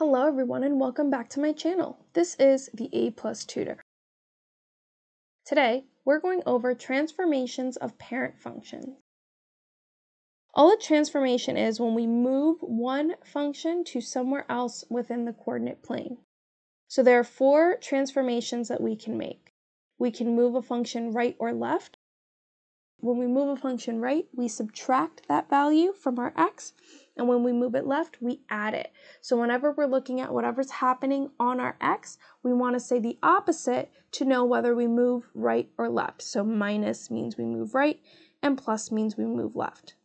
Hello everyone and welcome back to my channel. This is the A Plus Tutor. Today, we're going over transformations of parent functions. All a transformation is when we move one function to somewhere else within the coordinate plane. So there are four transformations that we can make. We can move a function right or left. When we move a function right, we subtract that value from our x and when we move it left, we add it. So whenever we're looking at whatever's happening on our x, we want to say the opposite to know whether we move right or left. So minus means we move right, and plus means we move left.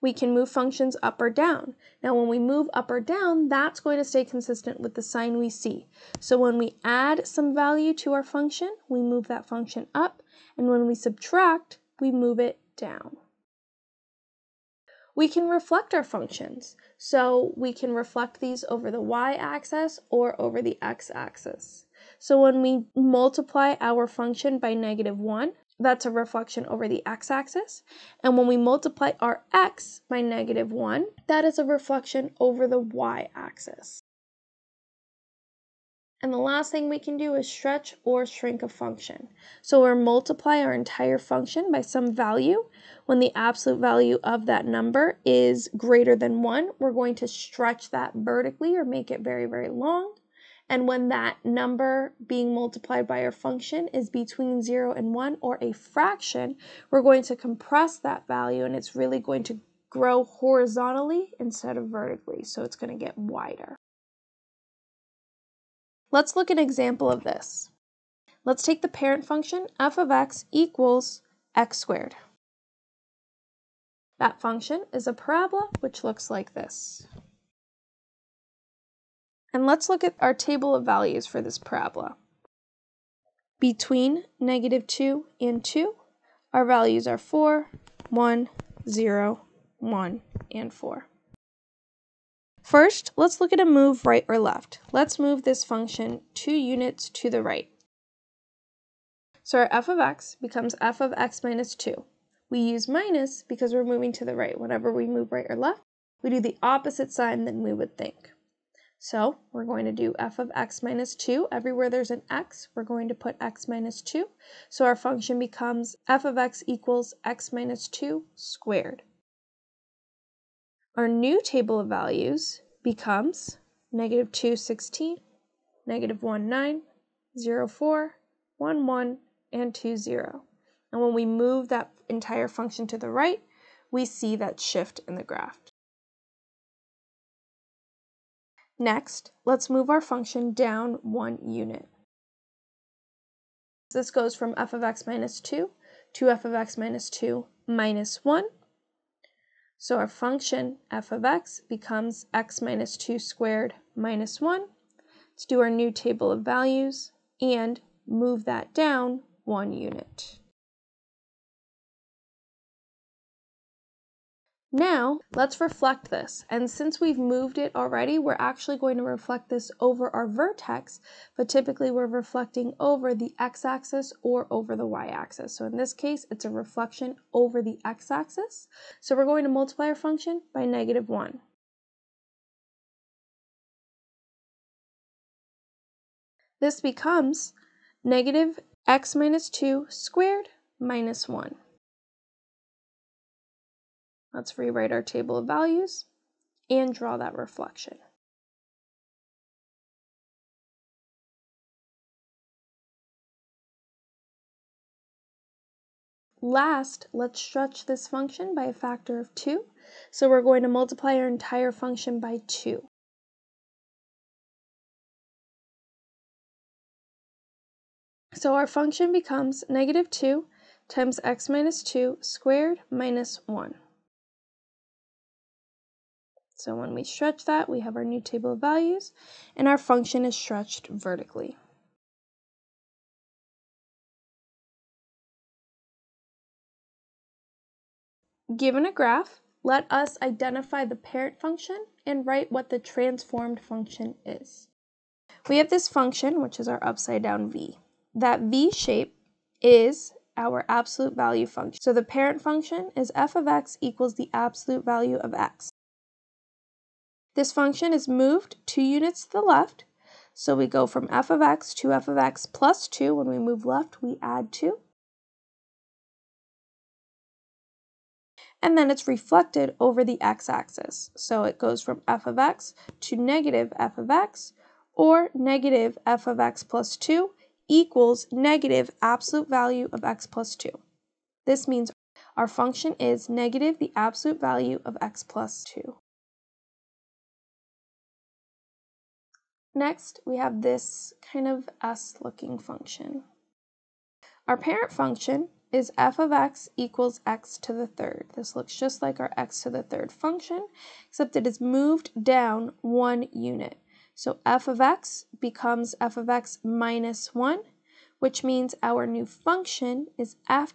We can move functions up or down. Now when we move up or down, that's going to stay consistent with the sign we see. So when we add some value to our function, we move that function up, and when we subtract, we move it down we can reflect our functions. So we can reflect these over the y-axis or over the x-axis. So when we multiply our function by negative 1, that's a reflection over the x-axis. And when we multiply our x by negative 1, that is a reflection over the y-axis. And the last thing we can do is stretch or shrink a function. So we're multiply our entire function by some value. When the absolute value of that number is greater than 1, we're going to stretch that vertically or make it very, very long. And when that number being multiplied by our function is between 0 and 1 or a fraction, we're going to compress that value and it's really going to grow horizontally instead of vertically. So it's going to get wider. Let's look at an example of this. Let's take the parent function f of x equals x squared. That function is a parabola which looks like this. And let's look at our table of values for this parabola. Between negative 2 and 2, our values are 4, 1, 0, 1, and 4. First, let's look at a move right or left. Let's move this function two units to the right. So our f of x becomes f of x minus 2. We use minus because we're moving to the right. Whenever we move right or left, we do the opposite sign than we would think. So we're going to do f of x minus 2. Everywhere there's an x, we're going to put x minus 2. So our function becomes f of x equals x minus 2 squared. Our new table of values becomes negative 2, 16, negative 1, 9, 0, 4, 1, 1, and 2, 0. And when we move that entire function to the right, we see that shift in the graph. Next, let's move our function down one unit. This goes from f of x minus 2 to f of x minus 2 minus 1 so our function f of x becomes x minus 2 squared minus 1. Let's do our new table of values and move that down one unit. Now, let's reflect this. And since we've moved it already, we're actually going to reflect this over our vertex, but typically we're reflecting over the x-axis or over the y-axis. So in this case, it's a reflection over the x-axis. So we're going to multiply our function by negative 1. This becomes negative x minus 2 squared minus 1. Let's rewrite our table of values and draw that reflection. Last, let's stretch this function by a factor of 2. So we're going to multiply our entire function by 2. So our function becomes negative 2 times x minus 2 squared minus 1. So when we stretch that, we have our new table of values, and our function is stretched vertically. Given a graph, let us identify the parent function and write what the transformed function is. We have this function, which is our upside down v. That v shape is our absolute value function. So the parent function is f of x equals the absolute value of x. This function is moved 2 units to the left, so we go from f of x to f of x plus 2. When we move left, we add 2. And then it's reflected over the x-axis. So it goes from f of x to negative f of x, or negative f of x plus 2 equals negative absolute value of x plus 2. This means our function is negative the absolute value of x plus 2. Next, we have this kind of S-looking function. Our parent function is f of x equals x to the third. This looks just like our x to the third function, except it is moved down one unit. So f of x becomes f of x minus 1, which means our new function is f,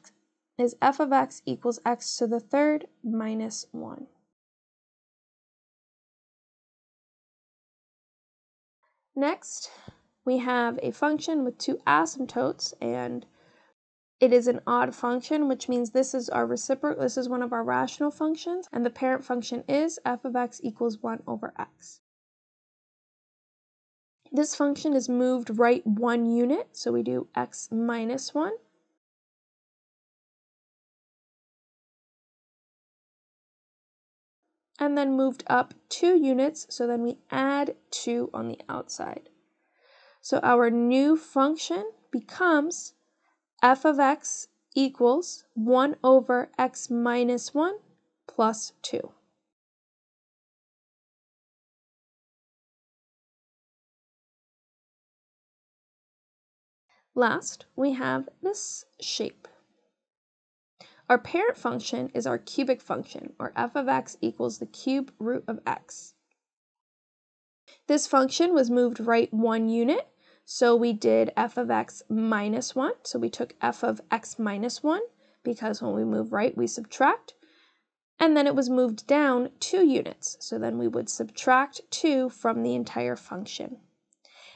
is f of x equals x to the third minus 1. Next, we have a function with two asymptotes and it is an odd function, which means this is our reciprocal, this is one of our rational functions, and the parent function is f of x equals 1 over x. This function is moved right one unit, so we do x minus 1. And then moved up two units, so then we add two on the outside. So our new function becomes f of x equals 1 over x minus 1 plus 2. Last, we have this shape. Our parent function is our cubic function, or f of x equals the cube root of x. This function was moved right one unit, so we did f of x minus 1. So we took f of x minus 1, because when we move right, we subtract. And then it was moved down 2 units, so then we would subtract 2 from the entire function.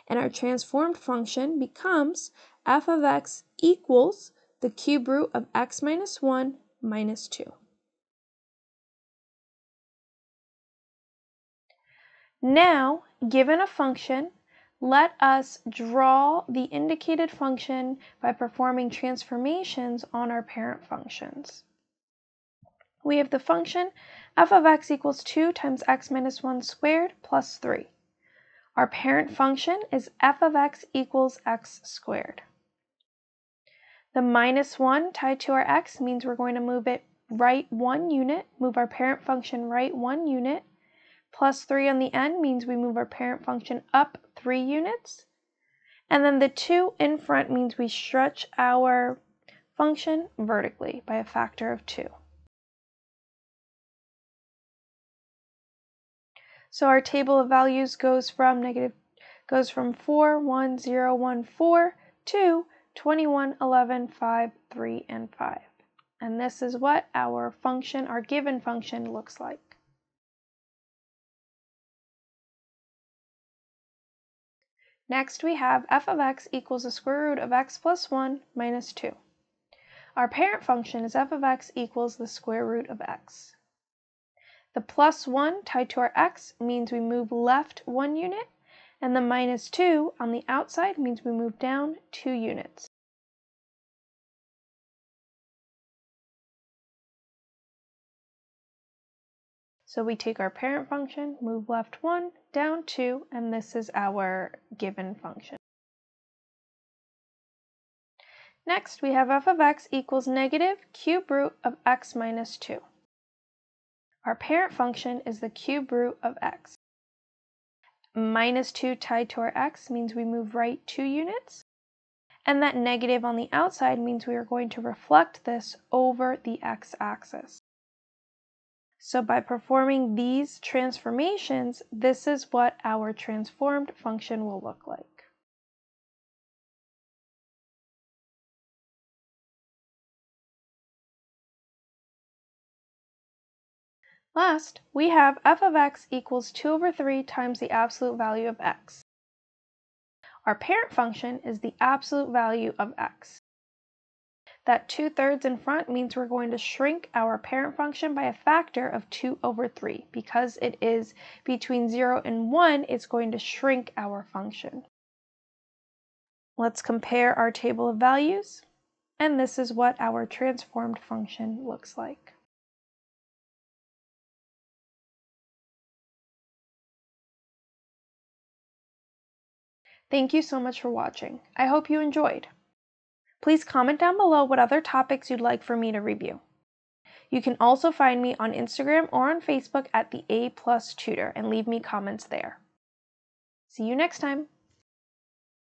And our transformed function becomes f of x equals the cube root of x minus 1 minus 2. Now, given a function, let us draw the indicated function by performing transformations on our parent functions. We have the function f of x equals 2 times x minus 1 squared plus 3. Our parent function is f of x equals x squared. The minus 1 tied to our x means we're going to move it right one unit, move our parent function right one unit. Plus 3 on the end means we move our parent function up 3 units. And then the 2 in front means we stretch our function vertically by a factor of 2. So our table of values goes from negative goes from 4, 1, 0, 1, 4 to 21, 11, 5, 3, and 5. And this is what our function, our given function, looks like. Next, we have f of x equals the square root of x plus 1 minus 2. Our parent function is f of x equals the square root of x. The plus 1 tied to our x means we move left one unit and the minus 2 on the outside means we move down 2 units. So we take our parent function, move left 1, down 2, and this is our given function. Next, we have f of x equals negative cube root of x minus 2. Our parent function is the cube root of x minus 2 tied to our x means we move right 2 units. And that negative on the outside means we are going to reflect this over the x-axis. So by performing these transformations, this is what our transformed function will look like. Last, we have f of x equals 2 over 3 times the absolute value of x. Our parent function is the absolute value of x. That 2 thirds in front means we're going to shrink our parent function by a factor of 2 over 3. Because it is between 0 and 1, it's going to shrink our function. Let's compare our table of values, and this is what our transformed function looks like. Thank you so much for watching. I hope you enjoyed. Please comment down below what other topics you'd like for me to review. You can also find me on Instagram or on Facebook at the A Plus Tutor and leave me comments there. See you next time.